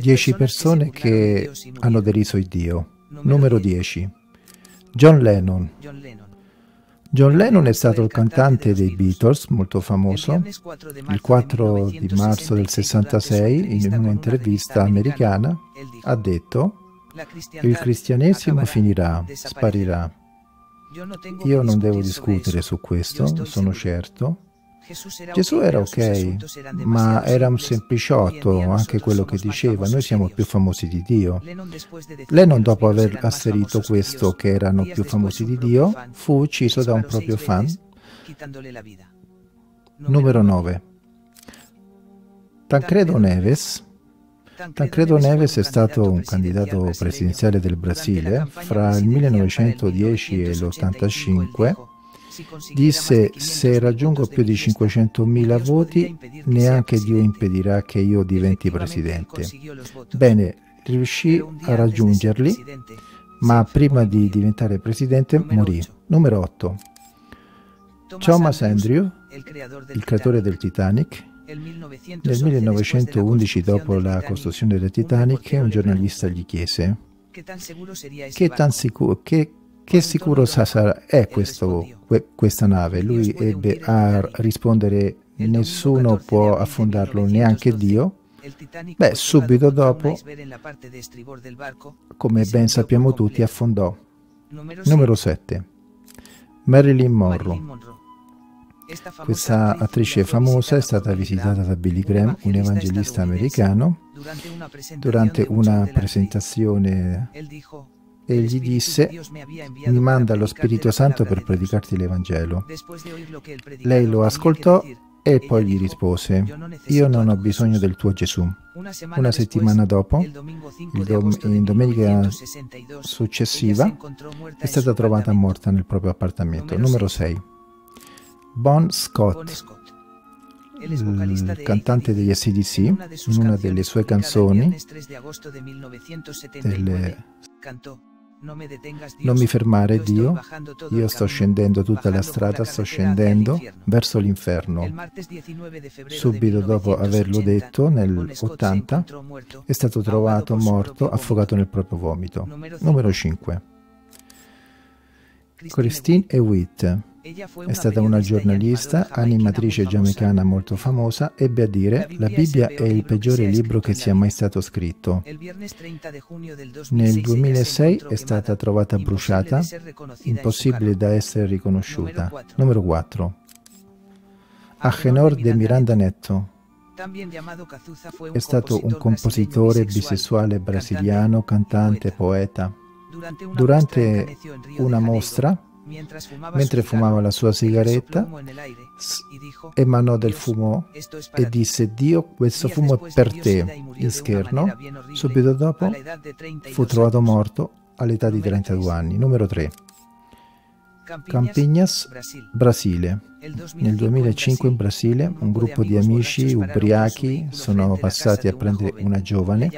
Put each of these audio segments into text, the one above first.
10 persone che hanno deriso il Dio. Numero 10. John Lennon. John Lennon è stato il cantante dei Beatles, molto famoso. Il 4 di marzo del 66, in un'intervista americana, ha detto il cristianesimo finirà, sparirà. Io non devo discutere su questo, sono certo. Gesù era ok, ma era un sempliciotto anche quello che diceva, noi siamo più famosi di Dio. Lennon, dopo aver asserito questo, che erano più famosi di Dio, fu ucciso da un proprio fan. Numero 9. Tancredo Neves. Tancredo Neves è stato un candidato presidenziale del Brasile fra il 1910 e l'85 disse se raggiungo più di 500.000 voti neanche Dio impedirà che io diventi presidente. Bene, riuscì a raggiungerli, ma prima di diventare presidente morì. Numero 8. Thomas Andrew, il creatore del Titanic, nel 1911, dopo la costruzione del Titanic, un giornalista gli chiese che tan sicuro, che che sicuro sarà, è questo, questa nave? Lui ebbe a rispondere nessuno può affondarlo, neanche Dio. Beh, subito dopo, come ben sappiamo tutti, affondò. Numero 7. Marilyn Monroe. Questa attrice famosa è stata visitata da Billy Graham, un evangelista americano, durante una presentazione e gli disse, mi manda lo Spirito Santo per predicarti l'Evangelo. Lei lo ascoltò e poi gli rispose, io non ho bisogno del tuo Gesù. Una settimana dopo, dom- in domenica successiva, è stata trovata morta nel proprio appartamento. Numero 6. Bon Scott, il cantante degli ACDC, in una delle sue canzoni, delle non mi fermare, Dio. Io sto scendendo tutta la strada, sto scendendo verso l'inferno. Subito dopo averlo detto, nel 80, è stato trovato morto, affogato nel proprio vomito. Numero 5. Christine Hewitt è stata una giornalista, animatrice giamaicana molto famosa, ebbe a dire la Bibbia è il peggiore libro che sia mai stato scritto. Nel 2006 è stata trovata bruciata, impossibile da essere riconosciuta. Numero 4. Agenor de Miranda Netto è stato un compositore bisessuale brasiliano, cantante, poeta. Durante una mostra Mentre fumava la sua sigaretta, emanò del fumo e disse Dio, questo fumo è per te. Il scherno, subito dopo, fu trovato morto all'età di 32 anni. Numero 3. Campinas, Brasile. Nel 2005 in Brasile un gruppo di amici ubriachi sono passati a prendere una giovane,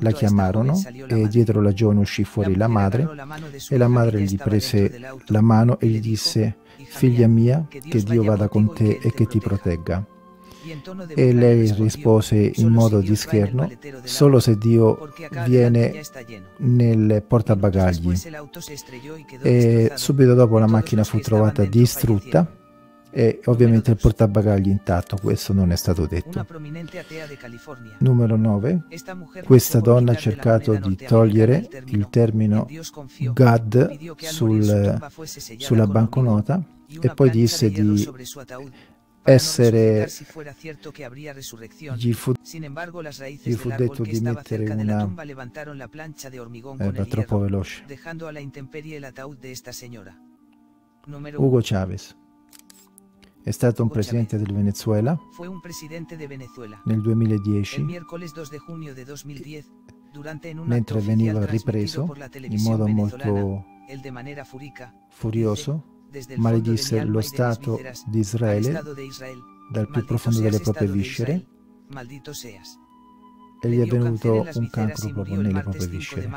la chiamarono e dietro la giovane uscì fuori la madre e la madre gli prese la mano e gli disse figlia mia che Dio vada con te e che ti protegga. E lei rispose in modo di scherno, solo se Dio viene nel portabagagli. E subito dopo la macchina fu trovata distrutta e ovviamente il portabagagli intatto, questo non è stato detto. Numero 9. Questa donna ha cercato di togliere il termine God sul, sulla banconota e poi disse di essere gli fu, gli fu detto di mettere una eh, va troppo veloce. Hugo Chavez è stato un presidente del Venezuela nel 2010 mentre veniva ripreso in modo molto furioso maledisse lo Stato di Israele dal più profondo delle proprie viscere e gli è venuto un cancro proprio nelle proprie viscere.